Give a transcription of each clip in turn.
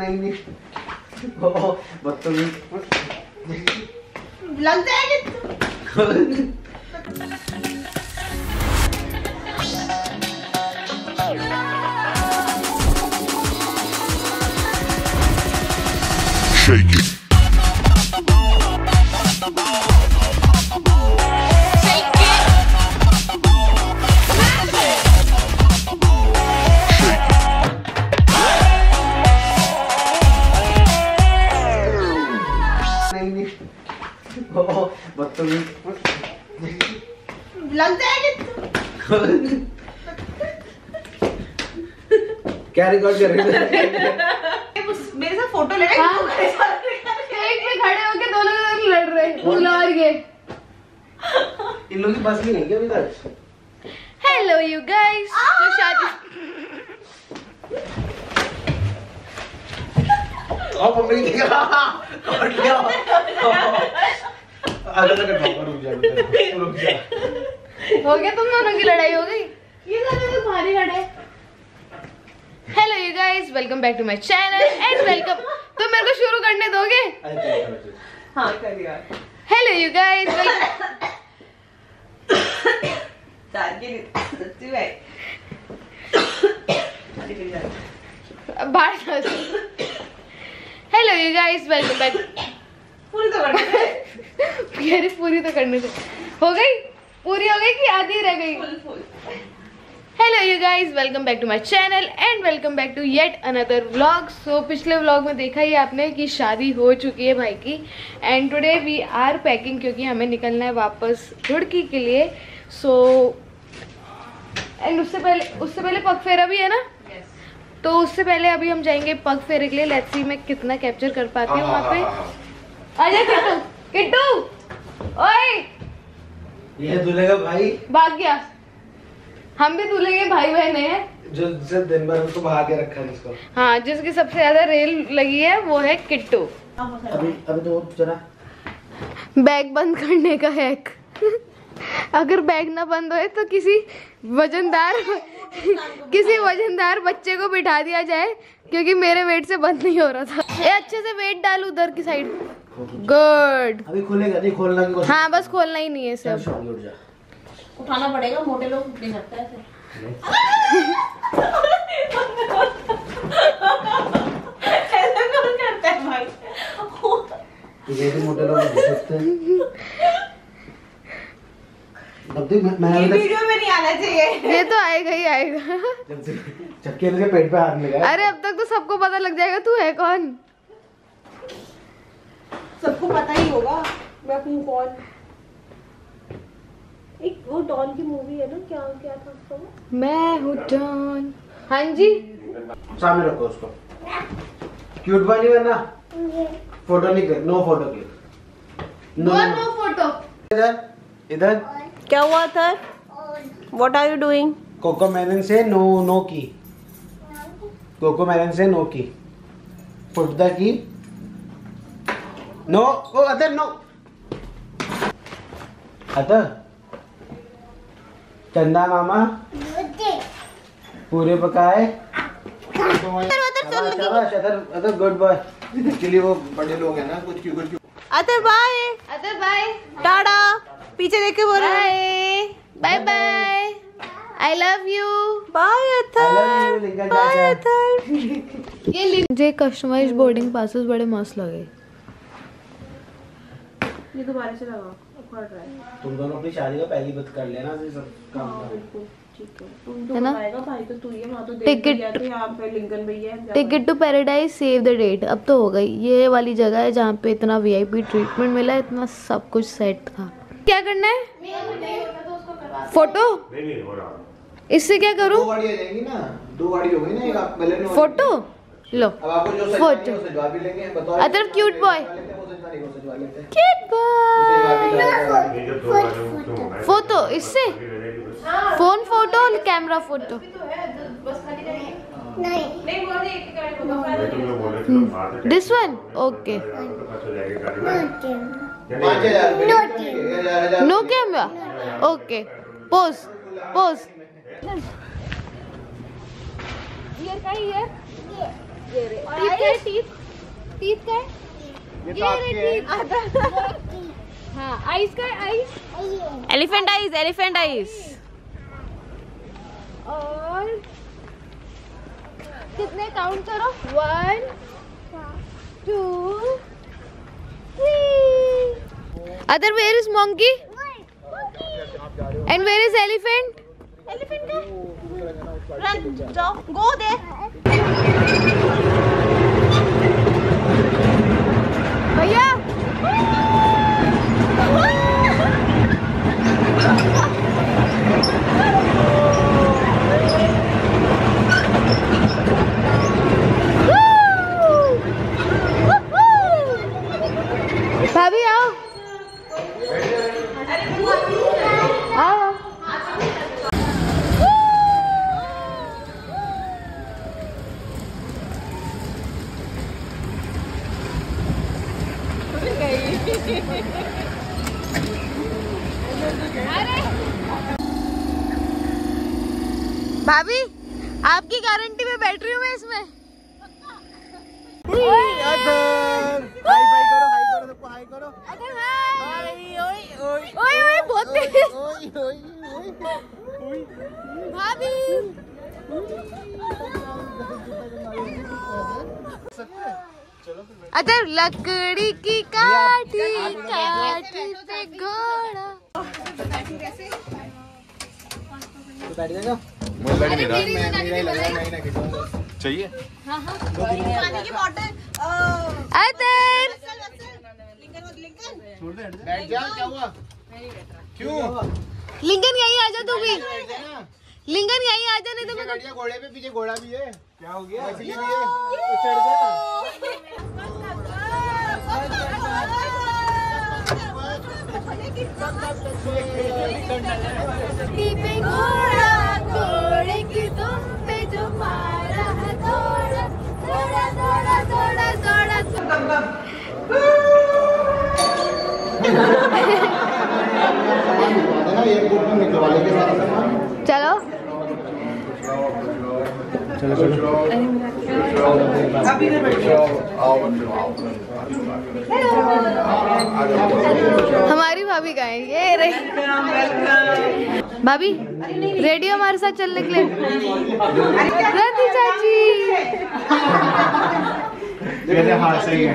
नहीं नहीं। ओ बदतमीज। लगता है कि Shake it. है क्या रिकॉर्ड कर रही है मेरे साथ फ़ोटो ले रहा हाँ। एक पे खड़े होके दोनों लोग लड़ रहे हैं फूल और ये इन लोगों की बस नहीं क्या अभी तक हेलो यू गाइस तो शादी और मम्मी देख रहा तक रुक जा रुक जा हो गया तुम दोनों की लड़ाई हो गई? ये दोनों तो भारी खड़े hello you guys welcome back to my channel and welcome तुम मेरे को शुरू करने दोगे। हाँ? कर दिया हेलो यू गाइस चार के लिए सच्ची में। अरे कर दिया। बाहर hello you guys welcome back पूरी तो कर दी। पूरी तो करने दे हो गई? पूरी हो गई कि आधी रह गई? Hello you guys welcome back to my channel and welcome back to yet another vlog so पिछले व्लॉग में देखा ही आपने कि शादी हो चुकी है भाई की। And today we are packing क्योंकि हमें निकलना है वापस रुड़की के लिए। सो so, एंड उससे पहले उससे पहले पग फेरा भी है ना? यस तो उससे पहले अभी हम जाएँगे पग फेरे के लिए। लेट्स सी मैं कितना कैप्चर कर पाती हूँ वहाँ पे। आजा किट्टू किट्टू ओए। ये दूल्हे का भाई? भाग गया। हम भी दूल्हे के भाई बहन हैं। जो दिन भर उसको भगा के रखा है जिसको हाँ जिसकी सबसे ज़्यादा रेल लगी है वो है किट्टू। अभी अभी तो जरा बैग बंद करने का हैक। अगर बैग ना बंद होए तो किसी वजनदार किसी वजनदार बच्चे को बिठा दिया जाए क्योंकि मेरे वेट से बंद नहीं हो रहा था। ए अच्छे से वेट डाल उधर की साइड। गुड अभी खुलेगा नहीं खोलना की हाँ बस खोलना ही नहीं है सब। उठ जा। उठाना पड़ेगा मोटे लोग उठ नहीं सकते ऐसे कौन करता है भाई? ये भी मोटे लोग सकते हैं। मैं ये वीडियो में नहीं आना चाहिए। ये तो आएगा ही आएगा। जब से इनके पेट पे हाथ लगा अरे अब तक तो सबको पता लग जाएगा तू है कौन? सबको पता ही होगा मैं हूँ कौन? एक वो डॉन की मूवी है ना क्या क्या था उसका वो? मैं हूँ डॉन। हाँ जी। सामने रखो उसको। क्यूट बनी वरना फ़ोटो नहीं click no photo click no no photo इधर इधर। क्या हुआ था what are you doing Cocomelon से नो नो की। कोको मेलन से नो की। Put the key no oh other no other चंदा मामा। पूरे पकाए? Other other good boy actually वो बड़े लोग हैं ना कुछ क्यों कुछ अतर बाय अदर बाय टाटा। पीछे देख के बोल रहे bye bye bye I love you bye Lincoln bye चाचा। ये मुझे कस्टमाइज बोर्डिंग पासेस बड़े मस्त लगे। ये दोबारा से लगा उखड़ रहा है तुम दोनों अपनी शादी का पहली बत कर लेना फिर सब काम हाँ, बिल्कुल ठीक है। तुम तो है बताएगा भाई तो तू ही है तो देख गया तो यहाँ पे लिंकन भैया है, ticket to paradise save the date अब तो हो गई। ये वाली जगह है जहाँ पे इतना वीआईपी ट्रीटमेंट मिला इतना सब कुछ सेट था। क्या करना है? फ़ोटो इससे क्या दो करूँ? गाड़ी आ जाएँगी ना? दो गाड़ी हो गई ना एक आप बलेनो फ़ोटो लो अब फ़ोटो। है अदर लेते हैं क्यूट बॉय फ़ोटो इससे। फ़ोन फ़ोटो और कैमरा फ़ोटो नहीं। वो नहीं टिकट होगा this one okay no camera. Okay pose pose ear का ईयर ये रे। टीथ का टीथ टीथ का ये तो रे है। हाँ आइस का eyes. Elephant eyes elephant eyes और कितने काउंट करो? One two three other where is monkey and where is elephant run जाओ गो दे। भाभी आओ। आओ। भाभी आपकी गारंटी में बैठ रही हूँ मैं इसमें। फाई करो अगर हाय ओए ओए ओए ओए बहुत तेज ओए ओए ओए भाभी अदर लकड़ी की काठी काठी से घोड़ा। तो बैठ जाएगा अरे मेरा ही मैं ही ना खींचूँगा चाहिए पानी की बॉटल अदर छोड़ दे बैठ जा क्या हुआ? क्यों? लिंगन यहीं आ जा तू भी। लिंगन यहीं आ जा नहीं तो मैं घोड़े पे पीछे घोड़ा भी है। क्या हो गया? मछली भी है। तो चढ़ जा। घोड़े की तुम पे जो मारा है थोड़ा थोड़ा थोड़ा थोड़ा थोड़ा चलो। चलो चलो हमारी भाभी का है? ये रे भाभी, रेडियो हमारे साथ चलने के लिए। चाची। हाथ सही है।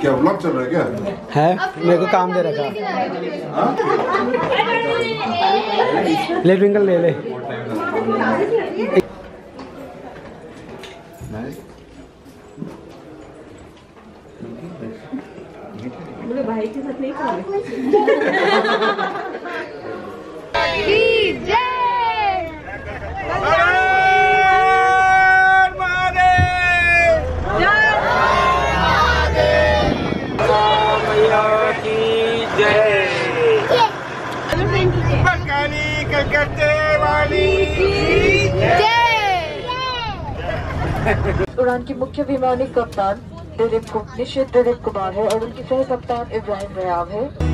क्या ब्लॉग चल रहा है क्या? है? मेरे को काम दे रखा। ले ट्विंकल ले ले। की जय। उड़ान की मुख्य विमानी कप्तान दिलीप निश्चित दिलीप कुमार है और उनकी सह कप्तान इब्राहिम रयाव है।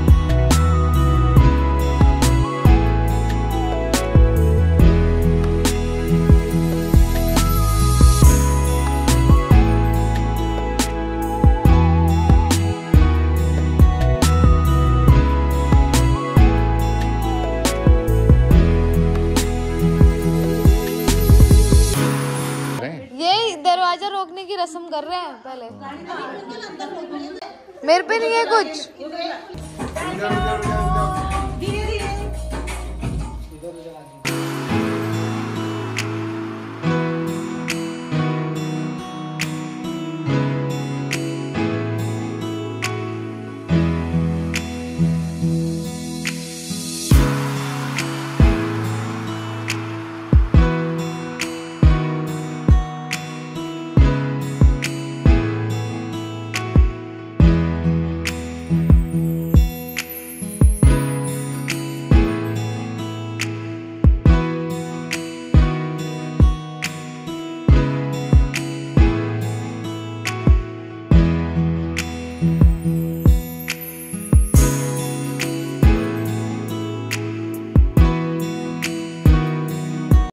दरवाज़ा रोकने की रस्म कर रहे हैं पहले। मेरे पे नहीं है कुछ?